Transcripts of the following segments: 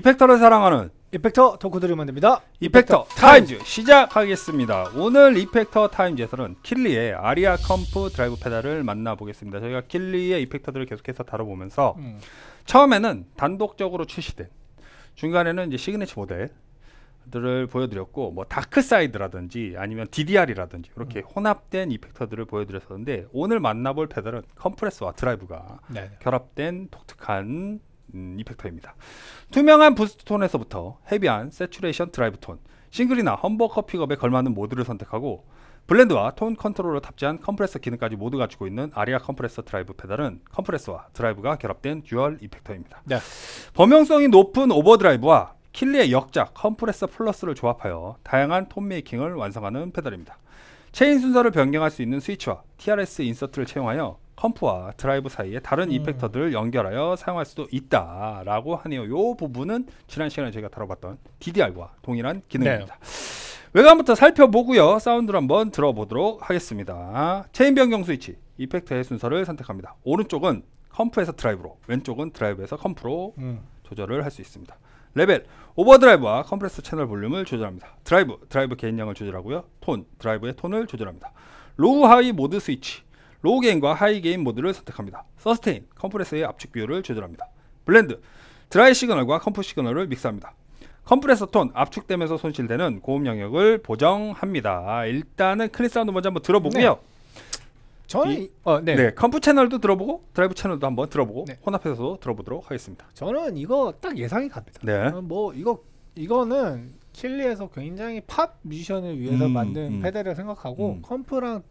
effector를 사랑하는 effector 덕후들이 만듭니다. 이펙터 타임즈 시작하겠습니다. 오늘 이펙터 타임즈에서는 킬리의 아리아 comp 드라이브 페달을 만나보겠습니다. 저희가 킬리의 effector들을 계속해서 다뤄보면서 음. 처음에는 단독적으로 출시된 중간에는 이제 시그니처 모델들을 보여드렸고 뭐 다크 사이드라든지 아니면 DDR이라든지 이렇게 혼합된 effector들을 보여드렸었는데 오늘 만나볼 페달은 컴프레서와 드라이브가 네. 결합된 독특한 음, effector입니다. 투명한 boost 톤에서부터 heavy한 saturation 드라이브 톤, 싱글이나 humbucker 픽업에 걸맞는 모드를 선택하고 blend와 톤 컨트롤을 탑재한 컴프레서 기능까지 모두 갖추고 있는 아리아 컴프레서 드라이브 페달은 컴프레서와 드라이브가 결합된 dual effector입니다. 네. 범용성이 높은 overdrive와 킬리의 역작 컴프레서 플러스를 조합하여 다양한 톤 making을 완성하는 페달입니다. 체인 순서를 변경할 수 있는 스위치와 TRS insert를 채용하여 comp와 드라이브 사이에 다른 음. effector들을 연결하여 사용할 수도 있다라고 하네요. 이 부분은 지난 시간에 저희가 다뤄봤던 DDR과 동일한 기능입니다. 외관부터 살펴보고요. 사운드를 한번 들어보도록 하겠습니다. 체인 변경 스위치, effector의 순서를 선택합니다. 오른쪽은 comp에서 드라이브로, 왼쪽은 드라이브에서 comp로 음. 조절을 할 수 있습니다. 레벨 overdrive와 컴프레서 채널 볼륨을 조절합니다. 드라이브 드라이브 gain량을 조절하고요. 톤 드라이브의 톤을 조절합니다. low high 모드 스위치 low gain과 high gain 모드를 선택합니다. sustain 컴프레서의 압축 비율을 조절합니다. blend dry signal과 comp signal을 mix합니다. 컴프레서 톤 압축되면서 손실되는 고음 영역을 보정합니다. 일단은 clean 사운드 먼저 한번 들어보고요. 저는 이- 이, 어, 네. 네. comp 채널도 들어보고 드라이브 채널도 한번 들어보고 네. 혼합해서 들어보도록 하겠습니다. 저는 이거 딱 예상이 갑니다. 네. 어, 뭐 이거 이거는 킬리에서 굉장히 팝 뮤지션을 위해서 음, 만든 음. 페달이라고 생각하고 음. comp랑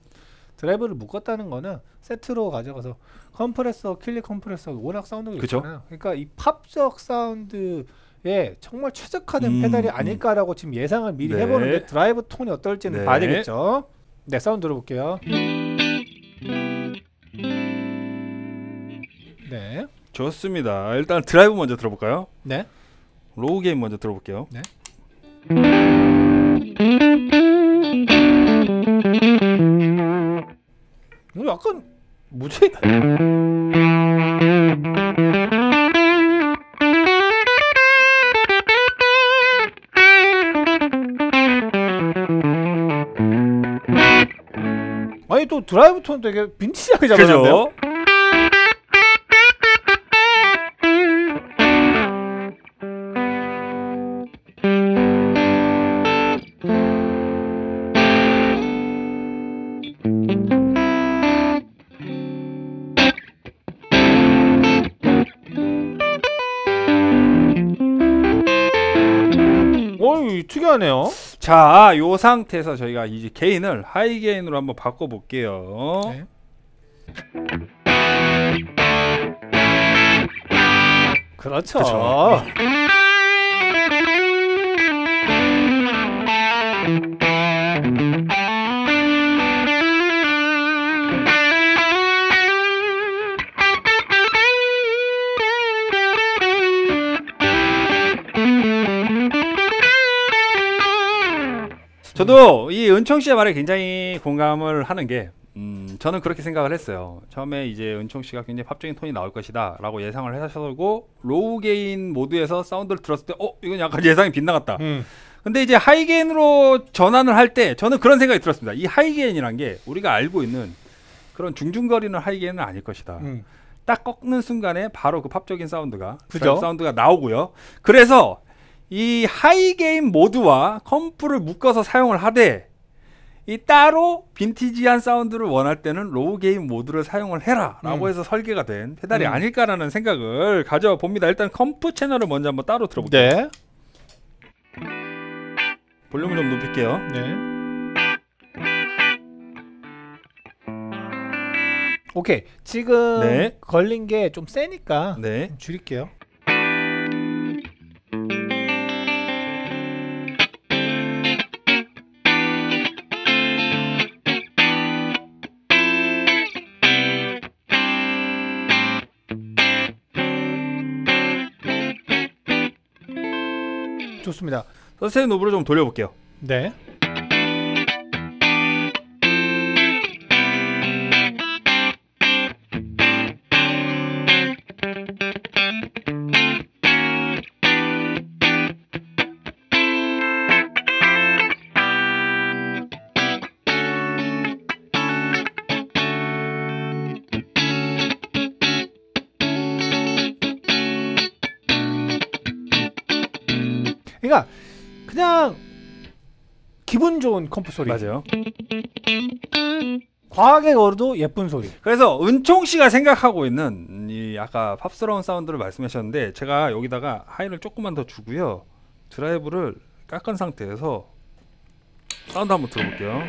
드라이브를 묶었다는 거는 세트로 가져가서 컴프레서 킬리 컴프레서 워낙 사운드가? 있잖아요. 그러니까 이 팝적 사운드에 정말 최적화된 음, 페달이 음. 아닐까라고 지금 예상을 미리 네. 해보는데 드라이브 톤이 어떨지는 네. 봐야 되겠죠. 네 사운드 들어볼게요. 네, 좋습니다. 일단 드라이브 먼저 들어볼까요? 네. low gain 먼저 들어볼게요. 네. 약간 뭐지? 아니 또 드라이브 톤 되게 빈티지하게 잡아놨네요. 특이하네요. 자, 요 상태에서 저희가 이제 게인을 하이 게인으로 한번 바꿔 볼게요. 네. 그렇죠. 그쵸. 저도 이 은총 씨의 말에 굉장히 공감을 하는 게, 음, 저는 그렇게 생각을 했어요. 처음에 이제 은총 씨가 굉장히 팝적인 톤이 나올 것이다라고 예상을 하셔서 low gain 모드에서 사운드를 들었을 때, 어, 이건 약간 예상이 빗나갔다. 음. 근데 이제 high gain으로 전환을 할 때 저는 그런 생각이 들었습니다. 이 high gain이란 게 우리가 알고 있는 그런 중중거리는 high gain은 아닐 것이다. 음. 딱 꺾는 순간에 바로 그 팝적인 사운드가 그죠? 드라이브 사운드가 나오고요. 그래서 이 high gain 모드와 comp를 묶어서 사용을 하되 이 따로 빈티지한 사운드를 원할 때는 low gain 모드를 사용을 해라 라고 음. 해서 설계가 된 페달이 음. 아닐까라는 생각을 가져봅니다. 일단 comp 채널을 먼저 한번 따로 들어볼게요. 네. 볼륨을 좀 높일게요. 네. 오케이. 지금 네. 걸린 게 좀 세니까 네. 좀 줄일게요. 좋습니다. 서스테인 노브를 좀 돌려볼게요. 네. 그러니까 그냥 기분 좋은 comp 소리. 맞아요. 과하게 걸어도 예쁜 소리. 그래서 은총 씨가 생각하고 있는 이 아까 팝스러운 사운드를 말씀하셨는데 제가 여기다가 high를 조금만 더 주고요. 드라이브를 깎은 상태에서 사운드 한번 들어볼게요.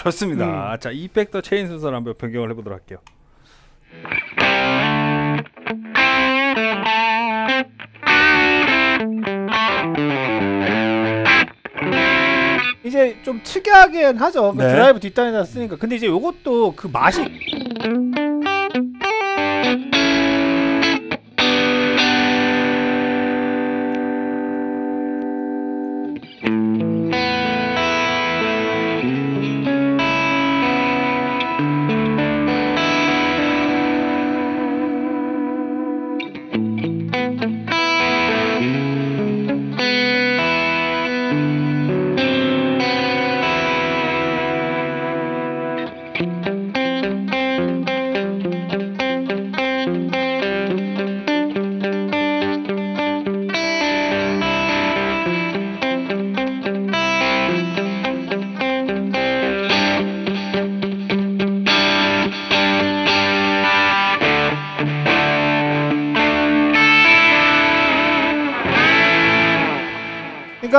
좋습니다. 자, effector chain 순서를 한번 변경을 해보도록 할게요. 이제 좀 특이하긴 하죠. 그 네. 드라이브 뒷단에다 쓰니까. 근데 이제 요것도 그 맛이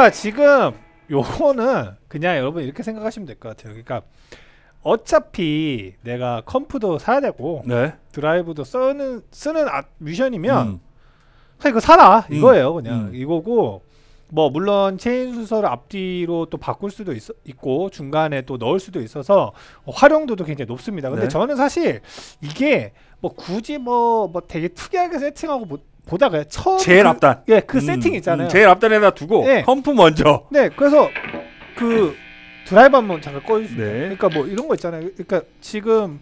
그러니까 지금 요거는 그냥 여러분 이렇게 생각하시면 될 것 같아요. 그러니까 어차피 내가 컴프도 사야 되고 네. 드라이브도 쓰는 쓰는 아, 뮤션이면 음. 그냥 이거 사라 음. 이거예요. 그냥 음. 이거고 뭐 물론 체인 순서를 앞뒤로 또 바꿀 수도 있, 있고 중간에 또 넣을 수도 있어서 활용도도 굉장히 높습니다. 근데 네. 저는 사실 이게 뭐 굳이 뭐뭐 되게 특이하게 세팅하고 보, 보다가 처음 제일 그, 앞단. 예, 그 음, 세팅 있잖아요. 음, 제일 앞단에다 두고 네. comp 먼저. 네, 그래서 그 드라이브 한번 잠깐 꺼주세요. 네. 그러니까 뭐 이런 거 있잖아요. 그러니까 지금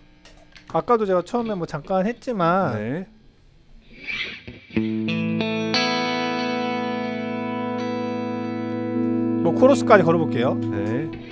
아까도 제가 처음에 뭐 잠깐 했지만 네. 뭐 코러스까지 걸어볼게요. 네.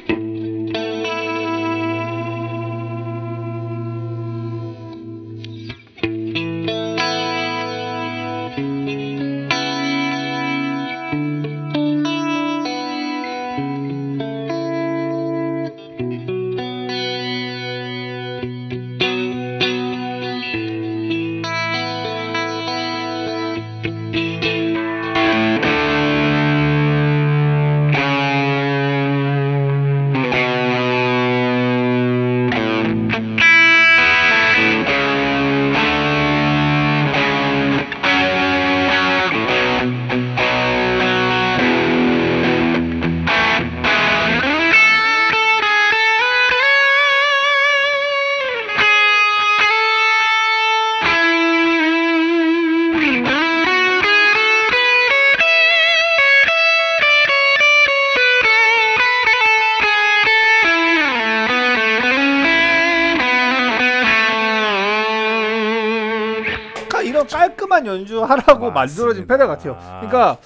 깔끔한 연주하라고 맞습니다. 만들어진 페달 같아요. 아. 그러니까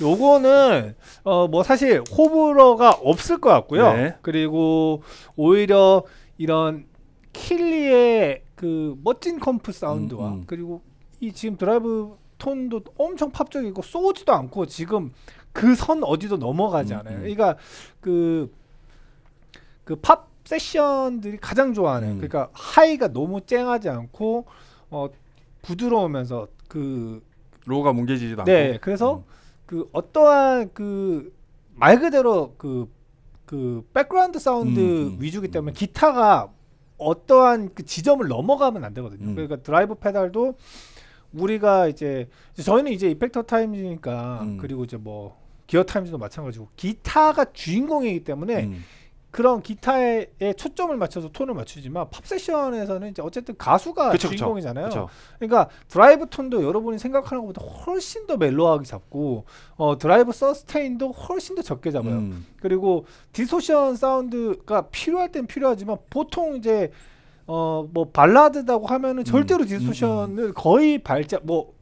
요거는 어 뭐 사실 호불호가 없을 것 같고요. 네. 그리고 오히려 이런 킬리의 그 멋진 comp 사운드와 음, 음. 그리고 이 지금 드라이브 톤도 엄청 팝적이고 쏘지도 않고 지금 그 선 어디도 넘어가지 음, 않아요. 음. 그러니까 그 그 팝 session들이 가장 좋아하는 음. 그러니까 high가 너무 쨍하지 않고 어 부드러우면서 그 low가 뭉개지지도 않고. 네, 그래서 음. 그 어떠한 그 말 그대로 그 그 백그라운드 사운드 음, 음, 위주기 음. 때문에 기타가 어떠한 그 지점을 넘어가면 안 되거든요. 음. 그러니까 드라이브 페달도 우리가 이제 저희는 이제 이펙터 타임즈니까 음. 그리고 이제 뭐 기어 타임즈도 마찬가지고 기타가 주인공이기 때문에 음. 그런 기타에 초점을 맞춰서 톤을 맞추지만 팝 session에서는 이제 어쨌든 가수가 그쵸, 그쵸. 주인공이잖아요. 그렇죠. 그러니까 드라이브 톤도 여러분이 생각하는 것보다 훨씬 더 mellow하게 잡고 어, 드라이브 sustain도 훨씬 더 적게 잡아요. 음. 그리고 distortion 사운드가 필요할 땐 필요하지만 보통 이제 어 뭐 발라드다고 하면은 절대로 음, distortion을 거의 밟자 뭐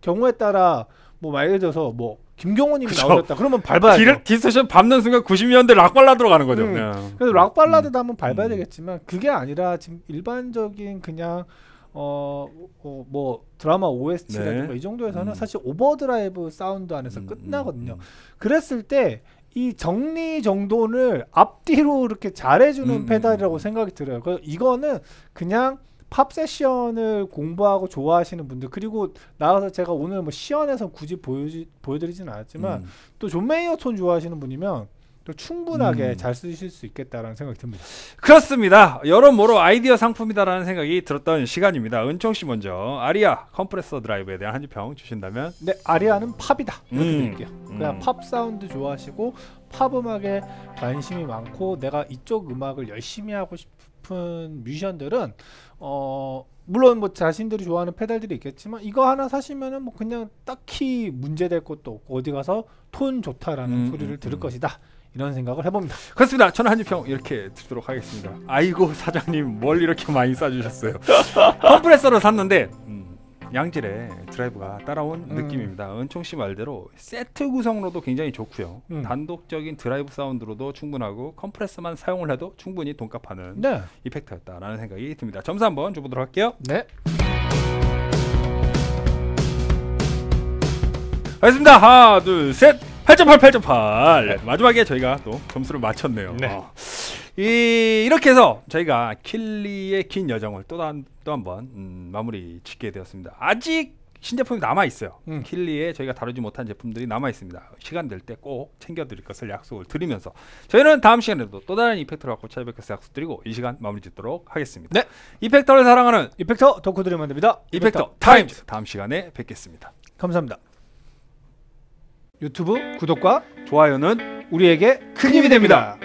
경우에 따라 뭐 예를 들어서 뭐 김경호님이 그쵸. 나오셨다 그러면 밟아야죠. 디- distortion 밟는 순간 90년대 락 발라드로 가는 거죠. 음. 네. 그래서 락 발라드도 한번 밟아야 음. 되겠지만 그게 아니라 지금 일반적인 그냥 어 뭐 드라마 OST라든가 네. 이 정도에서는 음. 사실 overdrive 사운드 안에서 음, 끝나거든요. 음, 그랬을 때 이 정리 정돈을 앞뒤로 이렇게 잘해주는 음, 페달이라고 음. 생각이 들어요. 그 이거는 그냥 팝 session을 공부하고 좋아하시는 분들 그리고 나와서 제가 오늘 뭐 시연해서 굳이 보여지, 보여드리진 않았지만 음. 또 존 메이어 톤 좋아하시는 분이면 또 충분하게 음. 잘 쓰실 수 있겠다라는 생각이 듭니다. 그렇습니다. 여러모로 아이디어 상품이다라는 생각이 들었던 시간입니다. 은총 씨 먼저 아리아 컴프레서 드라이브에 대한 한줄평 주신다면 네, 아리아는 팝이다 이렇게 음. 드릴게요. 그냥 음. 팝 사운드 좋아하시고 팝 음악에 관심이 많고 내가 이쪽 음악을 열심히 하고 싶은 뮤지션들은 어 물론 뭐 자신들이 좋아하는 페달들이 있겠지만 이거 하나 사시면은 뭐 그냥 딱히 문제될 것도 없고 어디 가서 톤 좋다라는 음, 소리를 음, 들을 음. 것이다 이런 생각을 해봅니다. 그렇습니다. 저는 한줄평 이렇게 드리도록 하겠습니다. 아이고 사장님 뭘 이렇게 많이 싸주셨어요. compressor를 샀는데 음, 양질의 드라이브가 따라온 음. 느낌입니다. 은총 씨 말대로 세트 구성으로도 굉장히 좋고요. 음. 단독적인 드라이브 사운드로도 충분하고 compressor만 사용을 해도 충분히 돈값하는 네, effect였다라는 생각이 듭니다. 점수 한번 줘보도록 할게요. 네, 알겠습니다. 하나, 둘, 셋. 8.8, 8.8. 마지막에 저희가 또 점수를 맞췄네요. 네. 어. 이 이렇게 해서 저희가 킬리의 긴 여정을 또한또한 번 음, 마무리 짓게 되었습니다. 아직 신제품이 남아 있어요. 음. 킬리에 저희가 다루지 못한 제품들이 남아 있습니다. 시간 될 때 꼭 챙겨드릴 것을 약속을 드리면서 저희는 다음 시간에도 또 다른 이펙터를 갖고 찾아뵙겠을 약속드리고 이 시간 마무리 짓도록 하겠습니다. 네. 이펙터를 사랑하는 이펙터 덕후들이 만듭니다. 이펙터 타임즈 다음 시간에 뵙겠습니다. 감사합니다. 유튜브 구독과 좋아요는 우리에게 큰 힘이 됩니다.